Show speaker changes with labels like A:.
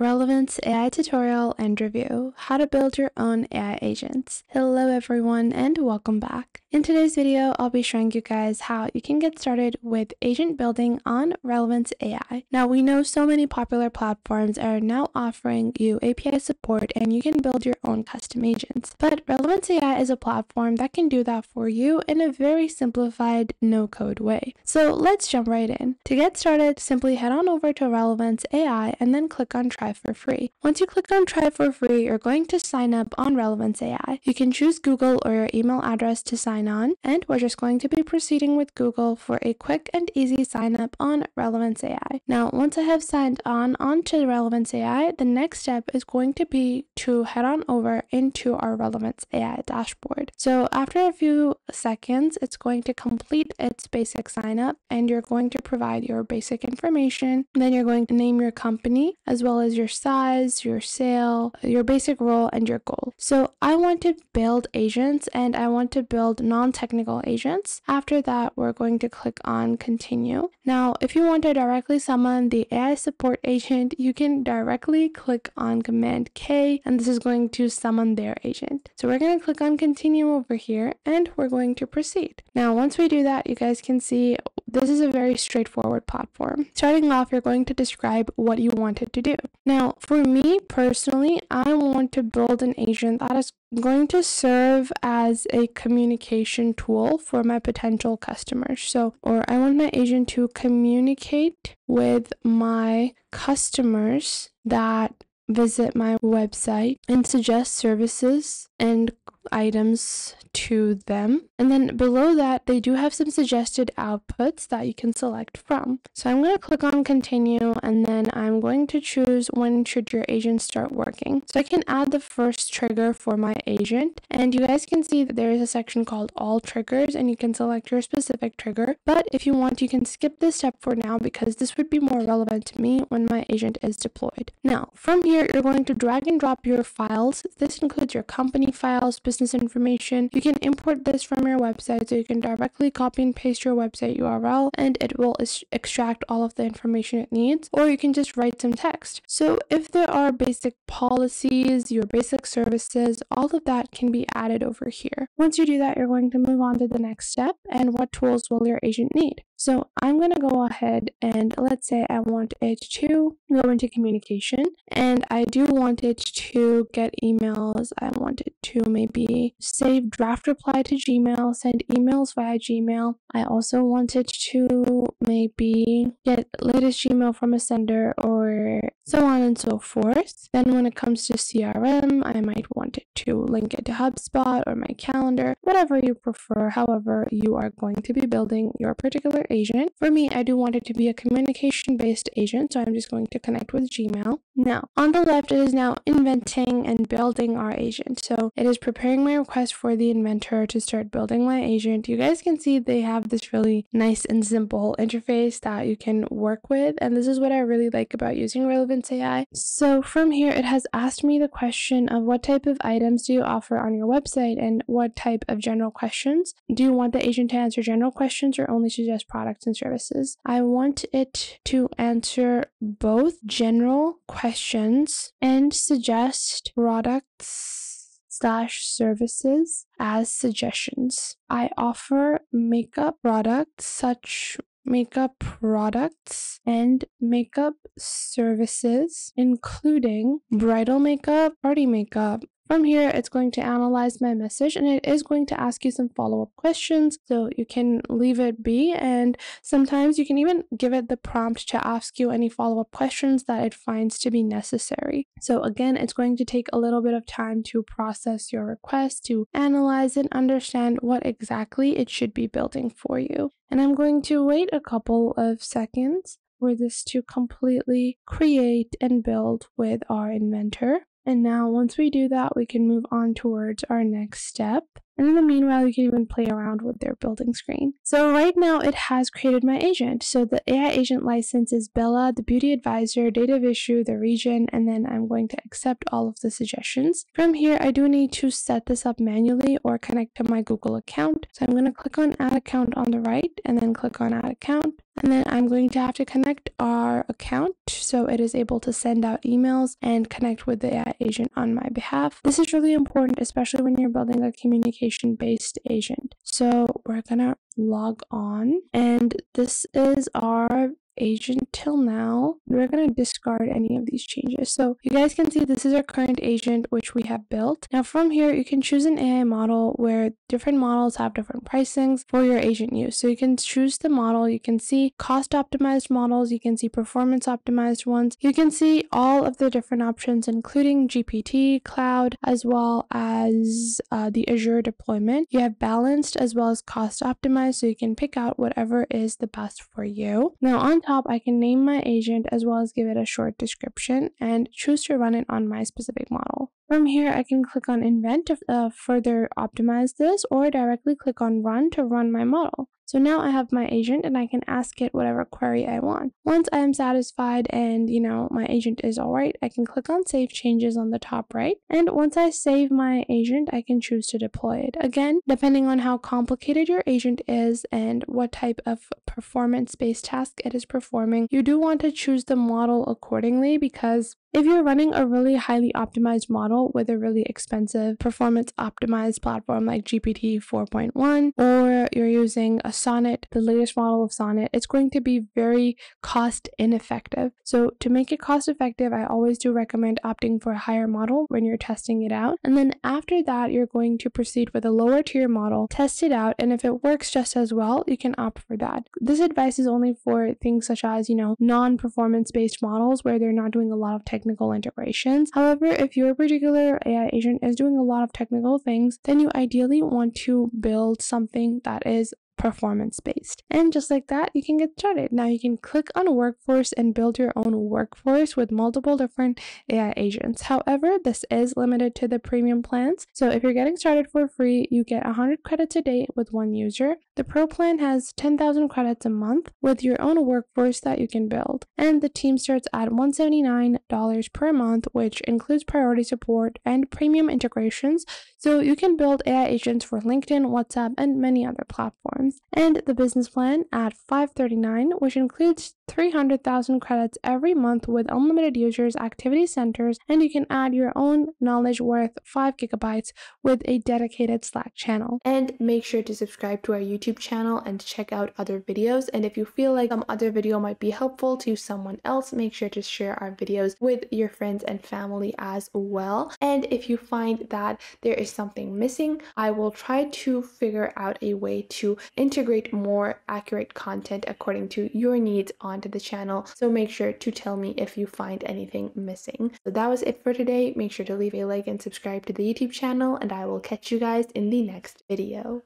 A: Relevance AI tutorial and review, how to build your own AI agents. Hello everyone and welcome back. In today's video, I'll be showing you guys how you can get started with agent building on Relevance AI. Now we know so many popular platforms are now offering you API support and you can build your own custom agents. But Relevance AI is a platform that can do that for you in a very simplified no-code way. So let's jump right in. To get started, simply head on over to Relevance AI and then click on try for free. Once you click on try for free, you're going to sign up on Relevance AI. You can choose Google or your email address to sign on, and we're just going to be proceeding with Google for a quick and easy sign up on Relevance AI. Now, once I have signed on onto Relevance AI, the next step is going to be to head on over into our Relevance AI dashboard. So after a few seconds, it's going to complete its basic sign up and you're going to provide your basic information. Then you're going to name your company as well as your size, your sale, your basic role, and your goal. So I want to build agents and I want to build non-technical agents. After that, we're going to click on continue. Now, if you want to directly summon the AI support agent, you can directly click on command K and this is going to summon their agent. So we're going to click on continue over here and we're going to proceed. Now, once we do that, you guys can see this is a very straightforward platform. Starting off, you're going to describe what you wanted to do. Now, for me personally, I want to build an agent that is going to serve as a communication tool for my potential customers. So, or I want my agent to communicate with my customers that visit my website and suggest services and items to them. And then below that, they do have some suggested outputs that you can select from. So I'm going to click on continue and then I'm going to choose when should your agent start working. So I can add the first trigger for my agent and you guys can see that there is a section called all triggers and you can select your specific trigger. But if you want, you can skip this step for now because this would be more relevant to me when my agent is deployed. Now, from here, you're going to drag and drop your files. This includes your company files, business information. You can import this from your website so you can directly copy and paste your website URL and it will extract all of the information it needs or you can just write some text. So if there are basic policies, your basic services, all of that can be added over here. Once you do that, you're going to move on to the next step and what tools will your agent need. So I'm going to go ahead and let's say I want it to go into communication and I do want it to get emails. I want it to maybe save draft reply to Gmail, send emails via Gmail. I also want it to maybe get latest Gmail from a sender or so on and so forth. Then when it comes to CRM, I might want it to link it to HubSpot or my calendar, whatever you prefer, however you are going to be building your particular agent. For me, I do want it to be a communication based agent, so I'm just going to connect with Gmail. Now, on the left, it is now inventing and building our agent. So it is preparing my request for the inventor to start building my agent. You guys can see they have this really nice and simple interface that you can work with. And this is what I really like about using Relevance AI. So from here, it has asked me the question of what type of items do you offer on your website and what type of general questions. Do you want the agent to answer general questions or only suggest products and services? I want it to answer both general questions and suggest products slash services as suggestions. I offer makeup products such makeup products and makeup services, including bridal makeup, party makeup, from here, it's going to analyze my message and it is going to ask you some follow-up questions. So you can leave it be and sometimes you can even give it the prompt to ask you any follow-up questions that it finds to be necessary. So again, it's going to take a little bit of time to process your request, to analyze and understand what exactly it should be building for you. And I'm going to wait a couple of seconds for this to completely create and build with our inventor. And now once we do that, we can move on towards our next step. And in the meanwhile, you can even play around with their building screen. So right now it has created my agent. So the AI agent license is Bella, the beauty advisor, date of issue, the region, and then I'm going to accept all of the suggestions. From here, I do need to set this up manually or connect to my Google account. So I'm going to click on add account on the right and then click on add account. And then I'm going to have to connect our account so it is able to send out emails and connect with the AI agent on my behalf. This is really important, especially when you're building a communication based agent. So we're gonna log on and this is our agent till now. We're going to discard any of these changes. So you guys can see this is our current agent, which we have built. Now from here, you can choose an AI model where different models have different pricings for your agent use. So you can choose the model. You can see cost optimized models. You can see performance optimized ones. You can see all of the different options, including GPT, Claude, as well as uh, the Azure deployment. You have balanced as well as cost optimized. So you can pick out whatever is the best for you. Now on top, I can name my agent as well as give it a short description and choose to run it on my specific model. From here, I can click on invent to uh, further optimize this or directly click on run to run my model. So now I have my agent and I can ask it whatever query I want. Once I am satisfied and you know my agent is alright, I can click on save changes on the top right. And once I save my agent, I can choose to deploy it. Again, depending on how complicated your agent is and what type of performance-based task it is performing, you do want to choose the model accordingly because if you're running a really highly optimized model with a really expensive performance optimized platform like GPT 4.1, or you're using a Sonnet, the latest model of Sonnet, it's going to be very cost ineffective. So, to make it cost effective, I always do recommend opting for a higher model when you're testing it out. And then after that, you're going to proceed with a lower tier model, test it out, and if it works just as well, you can opt for that. This advice is only for things such as, you know, non performance based models where they're not doing a lot of tech technical integrations. However, if your particular AI agent is doing a lot of technical things, then you ideally want to build something that is performance based. And just like that, you can get started. Now you can click on workforce and build your own workforce with multiple different AI agents. However, this is limited to the premium plans. So if you're getting started for free, you get 100 credits a day with one user. The pro plan has 10,000 credits a month with your own workforce that you can build. And the team starts at $179 per month, which includes priority support and premium integrations. So you can build AI agents for LinkedIn, WhatsApp, and many other platforms and the business plan at 539, which includes 300,000 credits every month with unlimited users, activity centers, and you can add your own knowledge worth 5 gigabytes with a dedicated Slack channel. And make sure to subscribe to our YouTube channel and check out other videos. And if you feel like some other video might be helpful to someone else, make sure to share our videos with your friends and family as well. And if you find that there is something missing, I will try to figure out a way to integrate more accurate content according to your needs onto the channel. So make sure to tell me if you find anything missing. So that was it for today. Make sure to leave a like and subscribe to the YouTube channel and I will catch you guys in the next video.